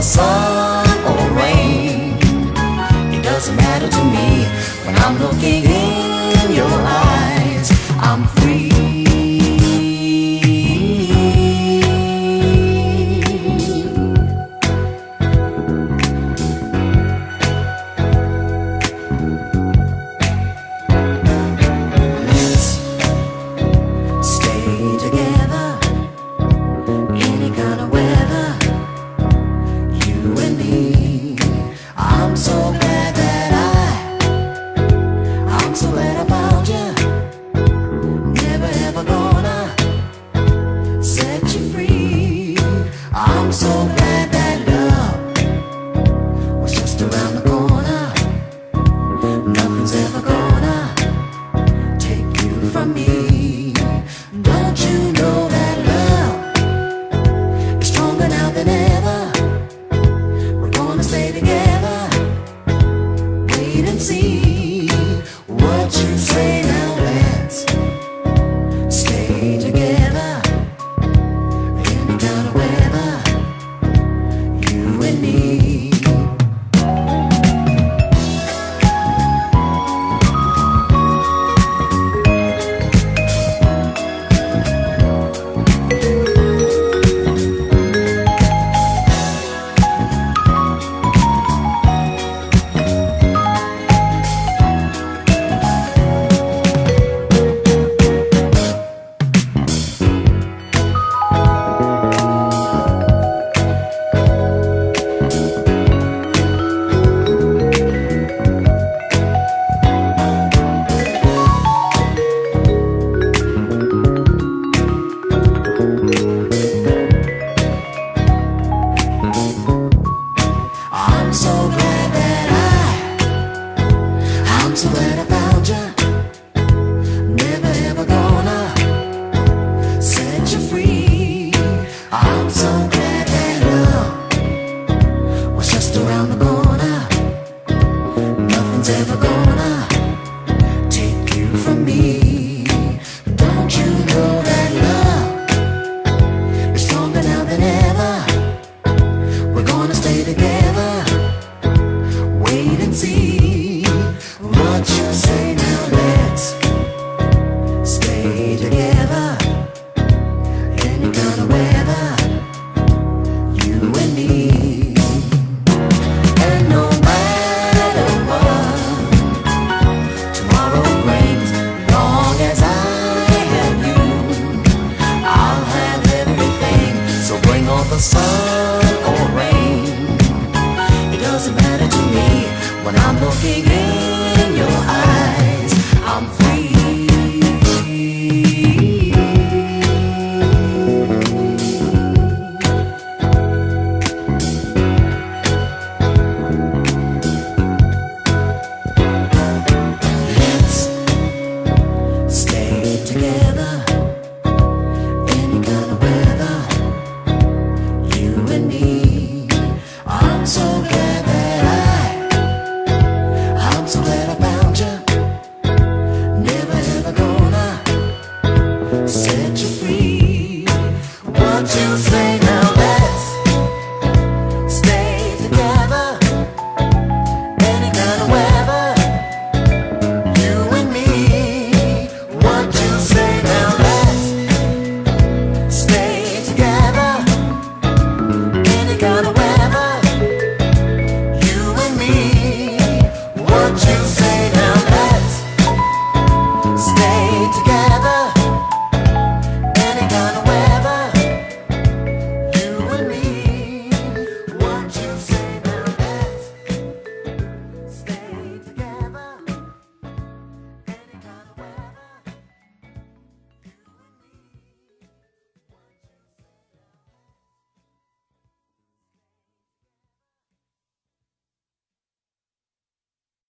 the sun or rain. It doesn't matter to me when I'm looking in your eyes. so that I never go. Buenas noches.